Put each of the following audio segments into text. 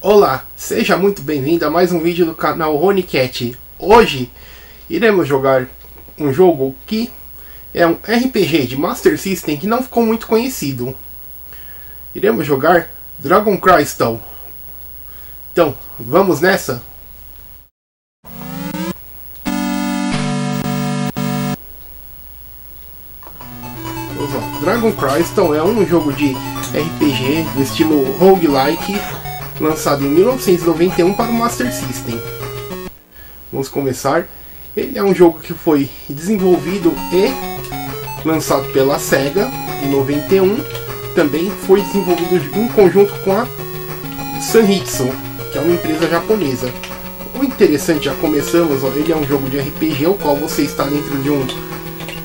Olá, seja muito bem-vindo a mais um vídeo do canal RoniCat. Hoje iremos jogar um jogo que é um RPG de Master System que não ficou muito conhecido. Iremos jogar Dragon Crystal. Então, vamos nessa? Dragon Crystal é um jogo de RPG do estilo roguelike lançado em 1991 para o Master System. Vamos começar. Ele é um jogo que foi desenvolvido e lançado pela Sega em 91. Também foi desenvolvido em conjunto com a Sanritsu, que é uma empresa japonesa. O interessante, já começamos, ó, ele é um jogo de RPG, o qual você está dentro de um,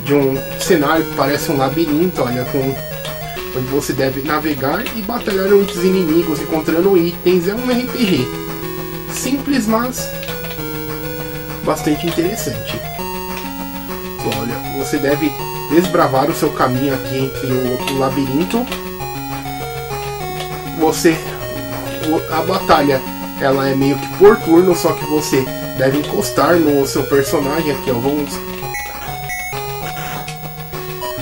de um cenário que parece um labirinto, olha, com onde você deve navegar e batalhar entre os inimigos encontrando itens. É um RPG simples, mas bastante interessante. Olha, você deve desbravar o seu caminho aqui entre o, o labirinto. Você a batalha ela é meio que por turno, só que você deve encostar no seu personagem aqui, ó. Vamos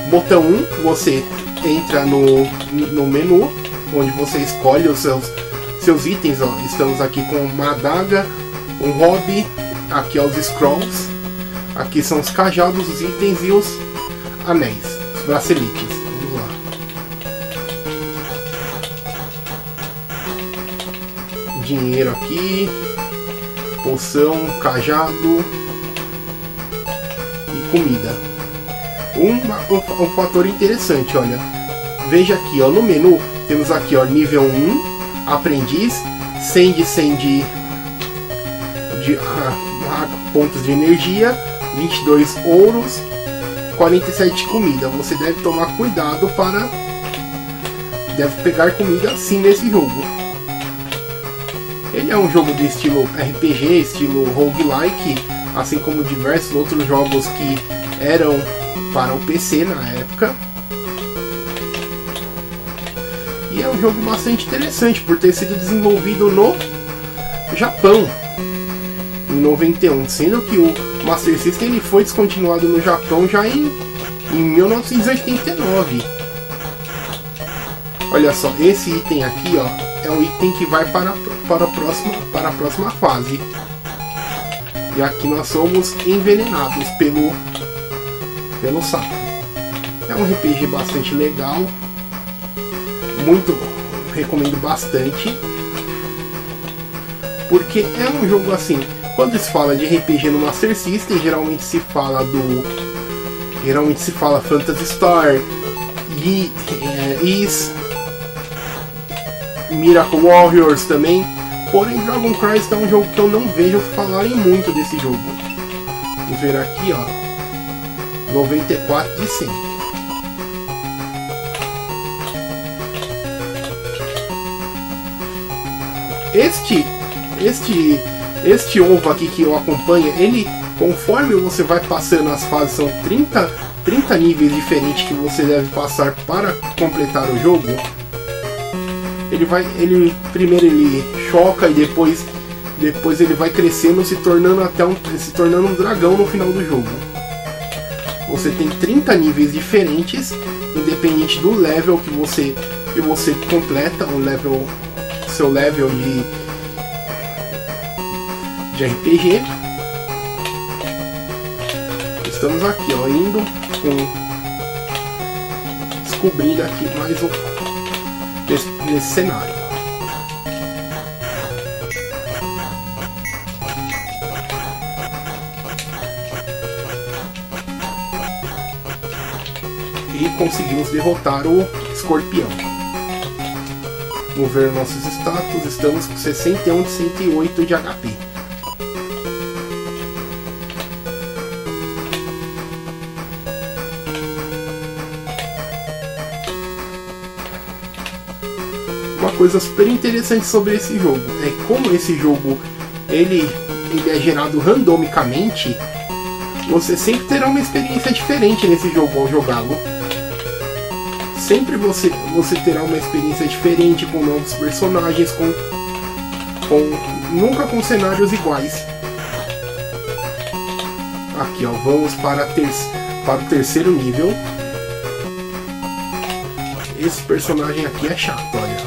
Botão 1, você entra no, no menu, onde você escolhe os seus, seus itens. Ó. Estamos aqui com uma adaga, um hobby, aqui ó, os scrolls, aqui são os cajados, os itens e os anéis, os braceletes. Vamos lá. Dinheiro aqui, poção, cajado e comida um, um, fator interessante, olha. Veja aqui, ó, no menu temos aqui, ó, nível 1, aprendiz, 100 de 100 de, de ah, ah, pontos de energia, 22 ouros, 47 de comida. Você deve tomar cuidado para deve pegar comida sim nesse jogo. Ele é um jogo de estilo RPG, estilo roguelike, assim como diversos outros jogos que eram para o PC na época. E é um jogo bastante interessante por ter sido desenvolvido no Japão em 91, sendo que o Master System ele foi descontinuado no Japão já em, em 1989. Olha só, esse item aqui ó, é o item que vai para, para, a próxima, para a próxima fase. E aqui nós somos envenenados pelo pelo saco. É um RPG bastante legal, muito recomendo bastante, porque é um jogo assim. Quando se fala de RPG no Master System, geralmente se fala do, geralmente se fala Phantasy Star, e, é, Is, Miracle Warriors também. Porém, Dragon Quest é um jogo que eu não vejo falarem muito desse jogo. Vamos ver aqui, ó. 94 de 100. Este, este, este ovo aqui que eu acompanho, ele, conforme você vai passando as fases, são 30, 30 níveis diferentes que você deve passar para completar o jogo. Ele vai, ele primeiro ele choca e depois, depois ele vai crescendo, se tornando até um, se tornando um dragão no final do jogo você tem 30 níveis diferentes, independente do level que você que você completa, o level seu level de de RPG. Estamos aqui, ó, indo com descobrindo aqui mais um nesse, cenário. Conseguimos derrotar o escorpião. Vamos ver nossos status, estamos com 61 de 108 de HP. Uma coisa super interessante sobre esse jogo é como esse jogo ele, ele é gerado randomicamente, você sempre terá uma experiência diferente nesse jogo ao jogá-lo sempre você, você terá uma experiência diferente com novos personagens, com, com nunca com cenários iguais. Aqui, ó, vamos para, ter, para o terceiro nível. Esse personagem aqui é chato, olha.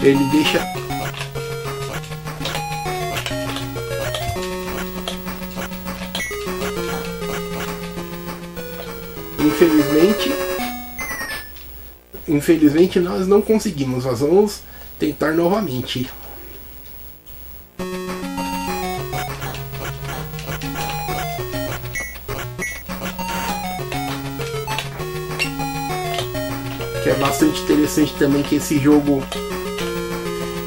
Ele deixa Infelizmente, infelizmente nós não conseguimos. Nós vamos tentar novamente. Que é bastante interessante também que esse jogo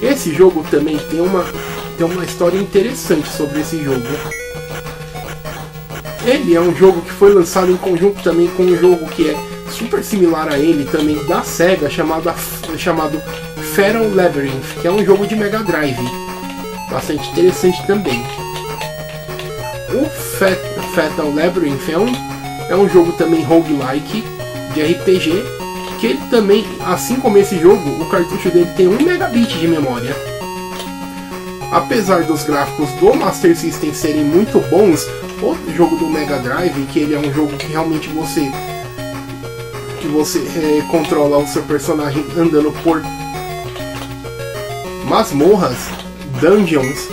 esse jogo também tem uma tem uma história interessante sobre esse jogo. Ele é um jogo que foi lançado em conjunto também com um jogo que é super similar a ele também da SEGA chamado, chamado Feral Labyrinth, que é um jogo de Mega Drive. Bastante interessante também. O Fet Fatal Labyrinth é um, é um jogo também roguelike de RPG, que ele também, assim como esse jogo, o cartucho dele tem 1 megabit de memória. Apesar dos gráficos do Master System serem muito bons, o jogo do Mega Drive, que ele é um jogo que realmente você que você é, controla o seu personagem andando por masmorras, dungeons,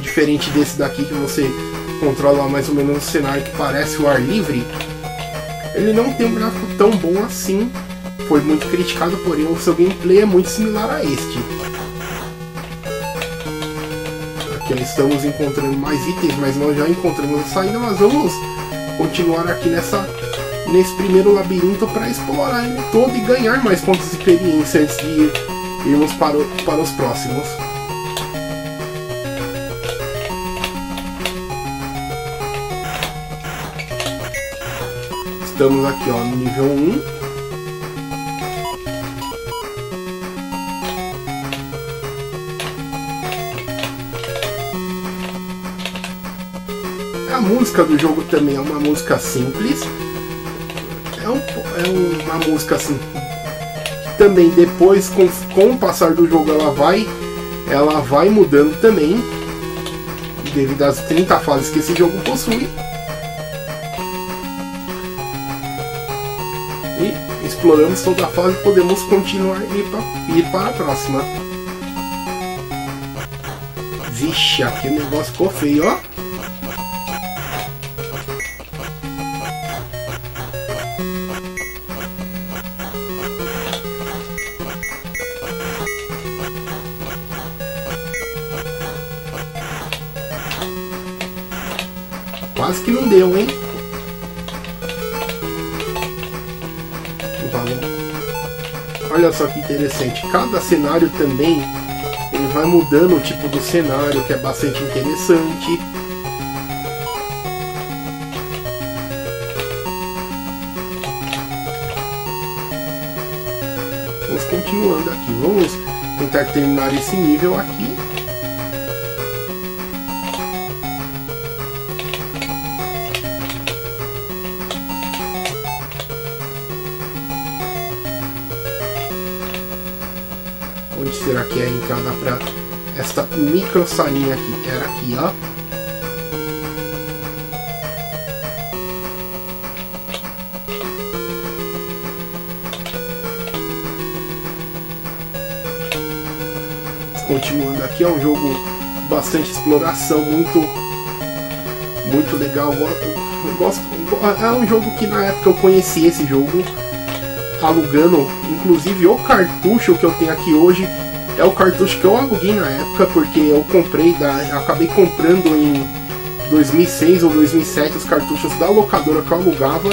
diferente desse daqui que você controla mais ou menos um cenário que parece o ar livre, ele não tem um gráfico tão bom assim. Foi muito criticado, porém o seu gameplay é muito similar a este. Aqui estamos encontrando mais itens, mas nós já encontramos a saída, mas vamos continuar aqui nessa nesse primeiro labirinto para explorar ele todo e ganhar mais pontos de experiência antes de ir, irmos para, o, para os próximos. Estamos aqui ó, no nível 1. A música do jogo também é uma música simples. É, um, é uma música assim. Também depois, com, com o passar do jogo, ela vai, ela vai mudando também. Devido às 30 fases que esse jogo possui. E exploramos toda a fase podemos continuar e ir, ir para a próxima. Vixe, aqui o negócio ficou feio, ó. Deu, hein? Olha só que interessante. Cada cenário também ele vai mudando o tipo do cenário, que é bastante interessante. Vamos continuando aqui. Vamos tentar terminar esse nível aqui. Que é a entrada para esta micro salinha aqui? Era aqui, ó. Continuando aqui, é um jogo bastante exploração, muito muito legal. Eu gosto, é um jogo que na época eu conheci esse jogo alugando, inclusive o cartucho que eu tenho aqui hoje é o cartucho que eu aluguei na época, porque eu comprei, da, eu acabei comprando em 2006 ou 2007 os cartuchos da locadora que eu alugava,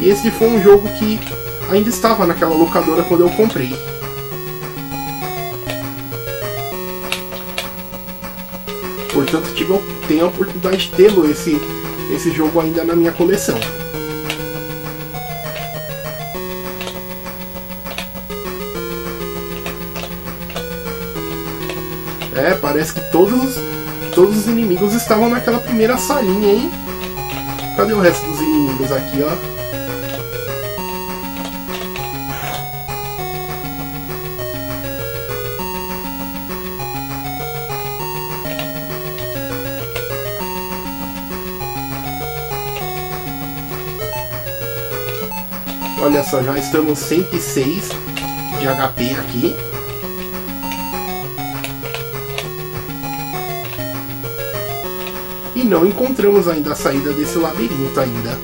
e esse foi um jogo que ainda estava naquela locadora quando eu comprei. Portanto, tive, tenho a oportunidade de tê-lo esse, esse jogo ainda na minha coleção. Parece que todos, todos os inimigos estavam naquela primeira salinha, hein? Cadê o resto dos inimigos aqui, ó? Olha só, já estamos 106 de HP aqui. E não encontramos ainda a saída desse labirinto ainda.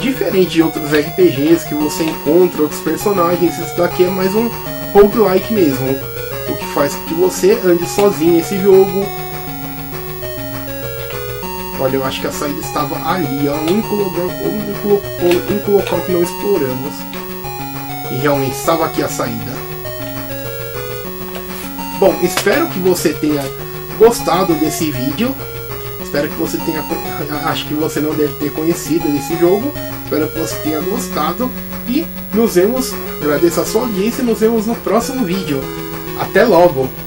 Diferente de outros RPGs que você encontra outros personagens, esse daqui é mais um roguelike mesmo. O que faz com que você ande sozinho nesse jogo. Olha, eu acho que a saída estava ali, ó, o único local, o único local que não exploramos. E realmente estava aqui a saída. Bom, espero que você tenha gostado desse vídeo. Espero que você tenha. Acho que você não deve ter conhecido desse jogo. Espero que você tenha gostado. E nos vemos. Agradeço a sua audiência nos vemos no próximo vídeo. Até logo!